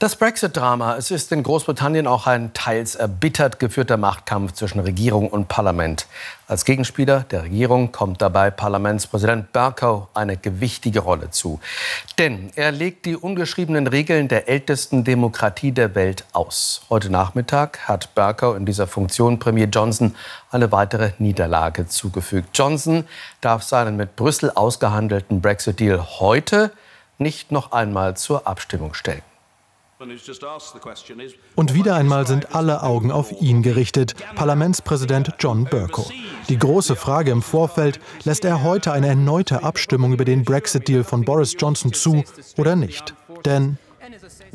Das Brexit-Drama. Es ist in Großbritannien auch ein teils erbittert geführter Machtkampf zwischen Regierung und Parlament. Als Gegenspieler der Regierung kommt dabei Parlamentspräsident Bercow eine gewichtige Rolle zu. Denn er legt die ungeschriebenen Regeln der ältesten Demokratie der Welt aus. Heute Nachmittag hat Bercow in dieser Funktion Premier Johnson eine weitere Niederlage zugefügt. Johnson darf seinen mit Brüssel ausgehandelten Brexit-Deal heute nicht noch einmal zur Abstimmung stellen. Und wieder einmal sind alle Augen auf ihn gerichtet, Parlamentspräsident John Bercow. Die große Frage im Vorfeld, lässt er heute eine erneute Abstimmung über den Brexit-Deal von Boris Johnson zu oder nicht? Denn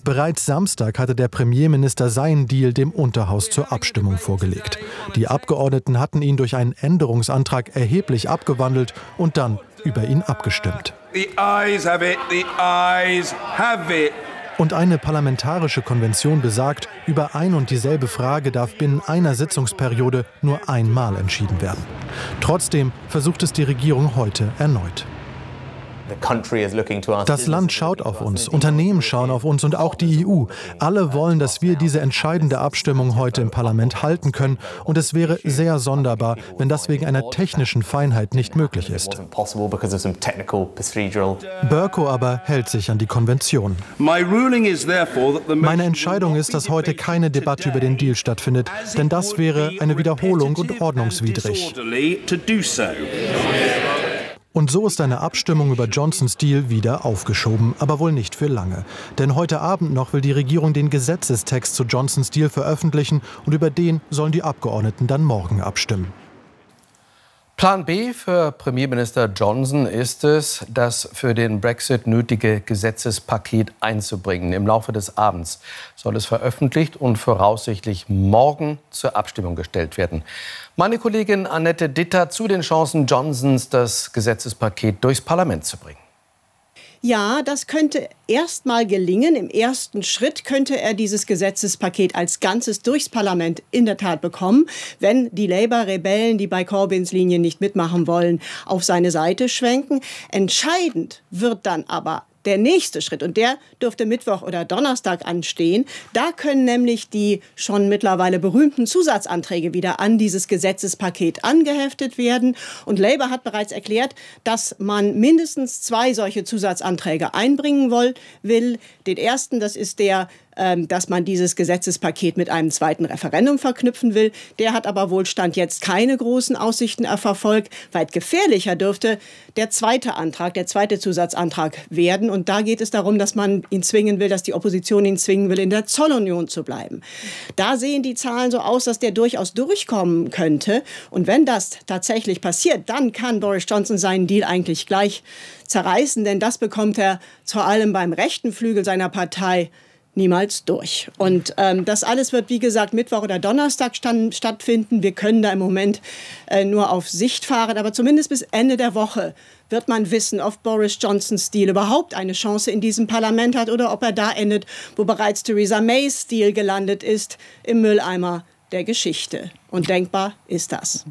Bereits Samstag hatte der Premierminister seinen Deal dem Unterhaus zur Abstimmung vorgelegt. Die Abgeordneten hatten ihn durch einen Änderungsantrag erheblich abgewandelt und dann über ihn abgestimmt. The eyes have it, the eyes have it. Und eine parlamentarische Konvention besagt, über ein und dieselbe Frage darf binnen einer Sitzungsperiode nur einmal entschieden werden. Trotzdem versucht es die Regierung heute erneut. Das Land schaut auf uns, Unternehmen schauen auf uns und auch die EU. Alle wollen, dass wir diese entscheidende Abstimmung heute im Parlament halten können. Und es wäre sehr sonderbar, wenn das wegen einer technischen Feinheit nicht möglich ist. Burko aber hält sich an die Konvention. Meine Entscheidung ist, dass heute keine Debatte über den Deal stattfindet, denn das wäre eine Wiederholung und ordnungswidrig. Und so ist eine Abstimmung über Johnsons Deal wieder aufgeschoben, aber wohl nicht für lange. Denn heute Abend noch will die Regierung den Gesetzestext zu Johnsons Deal veröffentlichen und über den sollen die Abgeordneten dann morgen abstimmen. Plan B für Premierminister Johnson ist es, das für den Brexit nötige Gesetzespaket einzubringen. Im Laufe des Abends soll es veröffentlicht und voraussichtlich morgen zur Abstimmung gestellt werden. Meine Kollegin Annette Ditter zu den Chancen Johnsons, das Gesetzespaket durchs Parlament zu bringen. Ja, das könnte erst mal gelingen. Im ersten Schritt könnte er dieses Gesetzespaket als Ganzes durchs Parlament in der Tat bekommen, wenn die Labour-Rebellen, die bei Corbyns Linie nicht mitmachen wollen, auf seine Seite schwenken. Entscheidend wird dann aber der nächste Schritt, und der dürfte Mittwoch oder Donnerstag anstehen, da können nämlich die schon mittlerweile berühmten Zusatzanträge wieder an dieses Gesetzespaket angeheftet werden. Und Labour hat bereits erklärt, dass man mindestens zwei solche Zusatzanträge einbringen will. Den ersten, das ist der ähm, dass man dieses Gesetzespaket mit einem zweiten Referendum verknüpfen will. Der hat aber wohl Stand jetzt keine großen Aussichten auf Erfolg. Weit gefährlicher dürfte der zweite Antrag, der zweite Zusatzantrag werden. Und da geht es darum, dass man ihn zwingen will, dass die Opposition ihn zwingen will, in der Zollunion zu bleiben. Da sehen die Zahlen so aus, dass der durchaus durchkommen könnte. Und wenn das tatsächlich passiert, dann kann Boris Johnson seinen Deal eigentlich gleich zerreißen, denn das bekommt er vor allem beim rechten Flügel seiner Partei niemals durch. Und ähm, das alles wird, wie gesagt, Mittwoch oder Donnerstag stand, stattfinden. Wir können da im Moment äh, nur auf Sicht fahren, aber zumindest bis Ende der Woche wird man wissen, ob Boris Johnsons Stil überhaupt eine Chance in diesem Parlament hat oder ob er da endet, wo bereits Theresa Mays Stil gelandet ist, im Mülleimer der Geschichte. Und denkbar ist das.